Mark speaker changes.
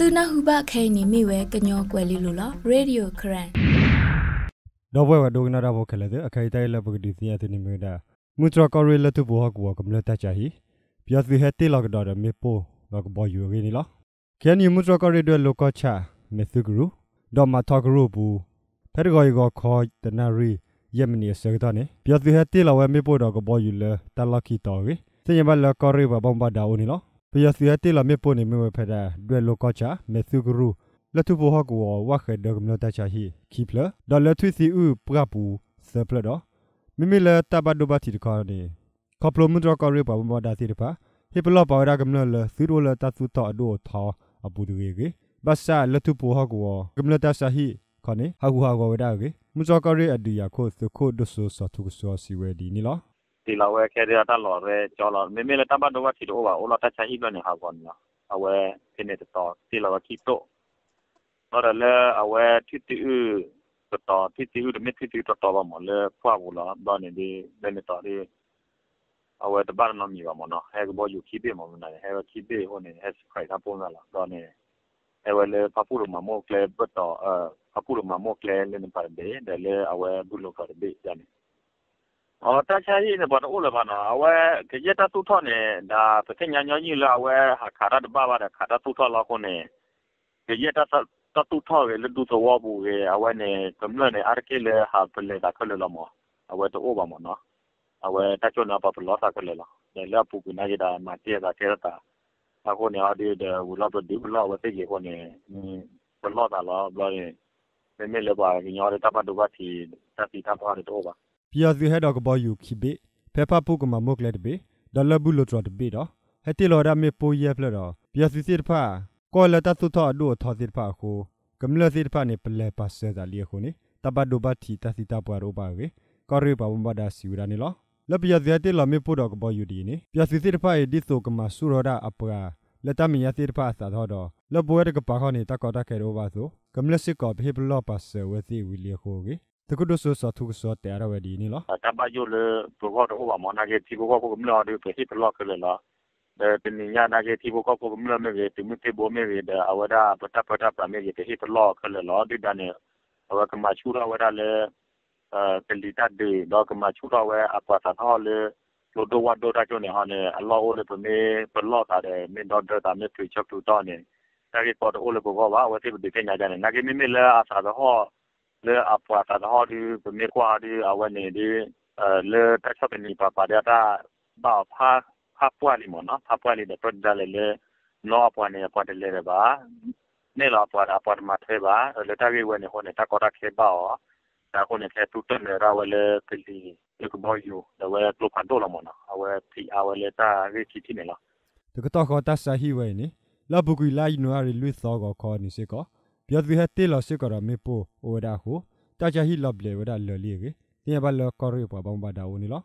Speaker 1: သူနာဟုဘခဲနေမိဝဲကညောကွယ်လီလိုလားရေဒီယိုခရန်
Speaker 2: တော့ဘွဲကဒိုကနာတာဘောခဲလေအခိုင်တိုင်လပကဒီစီယတဲ့နိမေဒါမူထရကောရီလတုဘောကွာကမလတချာဟီပြတ်စီဟက်တီလောက်တော့မေပိုတော့ဘောယူရင်းနော်ကန်ယမူထရကောရီဒလောကချာမေသုဂရုဒေါ်မထဂရုဘူးဖက်ဂိုရီကိုခေါ်တနာရီယမနီစေတော့နေပြတ်စီဟက်တီလောက်ဝဲမေပိုတော့ကဘောယူလေတလကီတော်ဝေစင်ရဘလကောရီဘဘုံဘဒါဦးနီနော် ပြရစီဟတေလာမေပိုနေမေဖက်ဒါဒွဲလောကချာမေသုဂရုလတုဘောဟကောဝါခဲဒဂမလတချာဟီခိပလဒေါ်လထွီစီဥပရပူဆပလတော့မိမိလတဘဒဘတီခေါ်နေကပလိုမူဒရကောရီဘဘဒါစီတပါဟေပလပါရဂမလလသီရိုလတသုတအဒိုထောအပူတွေကေဘဆာလတုဘောဟကောဂမလတချာဟီခနေဟာဂူဟာကောဝဒါကေမူဇောကရီအဒူယာခိုသခိုဒဆူဆထုကဆောစီဝဲဒီနီလား
Speaker 3: တီလာဝဲခဲရတာလော်ရဲကြော်လော်မေမေလတဘဒဝတီတော့ဝါအိုလာတချာဟိဘနေဟာကောနီလားအဝဲခင်းနေတဲ့တီလာဝတီတော့တော့လည်းအဝဲတီတီဥတော့တီတီဥဒမေတီတီတော့တော့မလဲဖွာဘူးလားဘာနေဒီဘယ်နေတော့ဒီအဝဲတပတ်နော်မြည်ပါမနော်ဟဲကဘောယူခိပေမမနာဟဲကခိပေဟိုနေဟက်စခိုင်တာပုံလာတော့နေအဲဝဲလေပပူရမမောကလေဘတ်တော့အပူရမမောကလေလည်းနေပါတယ်တယ်လေအဝဲဘူးလို့ကတော့ဘေးရနေ အော်တချာကြီးနေပါတော့လပါနော်အဝဲကြက်တတူထောနေဒါပကညာညညလာအဝဲဟာခါရတပါပါခါရတူထောလောက်ကိုနေကြက်တတတူထောလေလူတူဝဘူးရေအဝဲနေကမ္လနေအရကေလေဟာပလေတာခလလမအဝဲတော့ဘာမနော်အဝဲတချွနာပါပလောတာခလလလေလပူကနာကြတာမတေတာတေတာအခုနေအဒီတဲ့ဝလာတော့ဒီဘလောဝတေကြီးကိုနေဘလောတာလောဘလောရင်မေမေလပါညောရတပတ်တော့ဘာတီတတိတပါရတော့ ပါ
Speaker 2: ပြရစီဟဲတော့ကဘောယူခိဘေဖေဖပုကမမုတ်လက်ဘေဒေါ်လာဘူးလို့တော့ဘေတော့ဟဲတီလော်ရမေပိုးရဖလတော့ပြရစီစစ်ဖာကောလတသုထောဒိုထောစစ်ဖာခုကမလစစ်ဖာနေပလဲပါဆဲတာလီခုနေတပတ်ဒိုဘတ်တီတစီတာပွားရောပါဝေကောရီပါဝမဒါစီဝရနေလောလပြရစီတေလမေပိုးတော့ကဘောယူဒီနေပြရစီစစ်ဖာဒီဆိုကမဆူရောဒအပွားလက်တမယစစ်ဖာသာတော့လဘွဲတကပါခေါနေတကောတခဲရောပါဆိုကမလစစ်ကောဖေဘလောပါဆဲဝစီဝီလီခိုကေ တကုဒဆဆထုကဆတဲရဝဒီနီလော
Speaker 3: တဘယိုလေဘဘောတော့ဘာမနာကေတီဘောကောမလာဒီဖေဟိပလောကလေလားတဲ့တင်ညာနာကေတီဘောကောမလာမေကေတီမတေဘောမေကေတဲ့အဝဒပတပတပမေကေဟိပလောကလေလားဒီဒနေအဝကမချူရဝဒလေအဲတလီတဒေတော့ကမချူရဝဲအပသထောလေလိုဒဝဒတာကျနေဟာနေအလောအိုလေပမေပလောတာတဲ့မင်းတော့တာမေထွေချက်တူတော့နေတာကေပေါ်တော့အိုလေဘောဘာဝတိပဒီကညာကြနေနာကေမီမီလာအသာ တော့ le apua ta ho di me kwa di awane di le ta chop ni pa pa da ta ba pha pha pwa li mo no pha pwa li de prod da le le no apua ne apua de le ba ne la apua apua ma the ba le ta ge we ne ho ne ta ko ta khe ba o ta ko ne khe tu te ne ra we le pe li le ko bo yu da we lo pan do la mo no awe ti awe le ta ge chi ti ne la
Speaker 2: တကတော့ခတာဆာဟီဝဲနေလဘကွီလာယူနွာရီလွိသောကောခေါ်နေစေကော ပြတ်သူဟဲတေလစစ်ကရမေပိုအိုဒါဟုတာချာဟီလဘလေဝဒါလလီကေတင်ဘလကောရီပဘောင်ဘာဒါဝနီလော